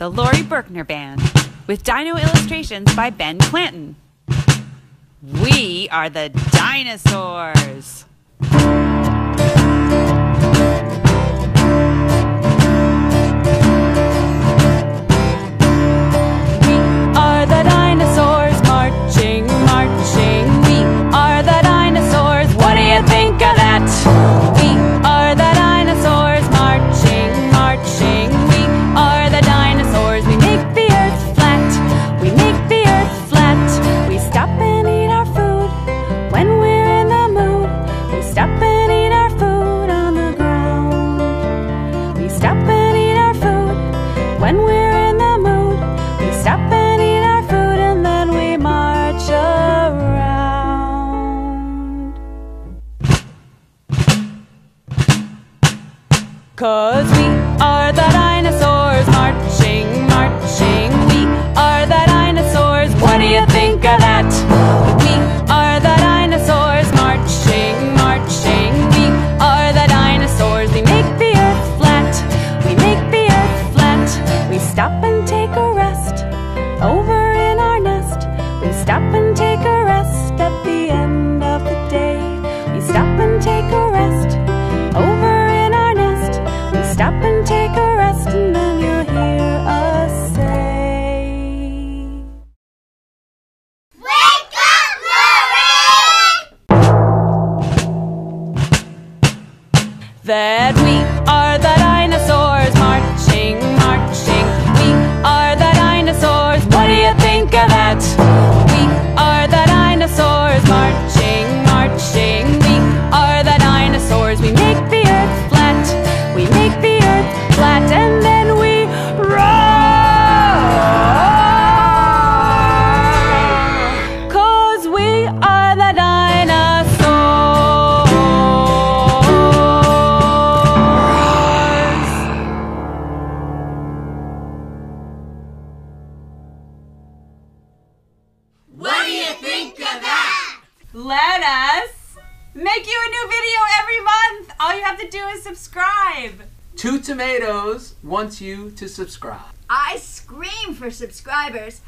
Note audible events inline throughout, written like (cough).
the Laurie Berkner Band, with dino illustrations by Ben Clanton. We are the dinosaurs. Cause we are the dinosaurs marching, marching. We are the dinosaurs. What do you think of that? We are the dinosaurs marching, marching. We are the dinosaurs. We make the earth flat. We make the earth flat. We stop that we are the Let us make you a new video every month. All you have to do is subscribe. Two Tomatoes wants you to subscribe. I scream for subscribers.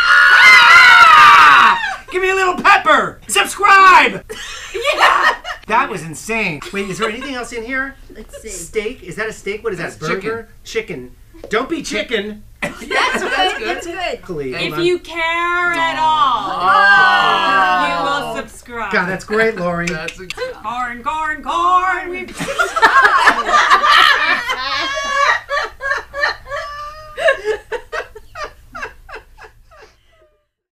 Ah! Give me a little pepper! Subscribe! (laughs) yeah! That was insane. Wait, is there anything else in here? Let's see. Steak? Is that a steak? What is That's that? Burger? Chicken. Don't be chicken. That's good. (laughs) That's good. Luckily. If you care at all, Oh. you will subscribe. God, that's great, Lori. (laughs) That's a corn, corn, corn. We (laughs) (laughs)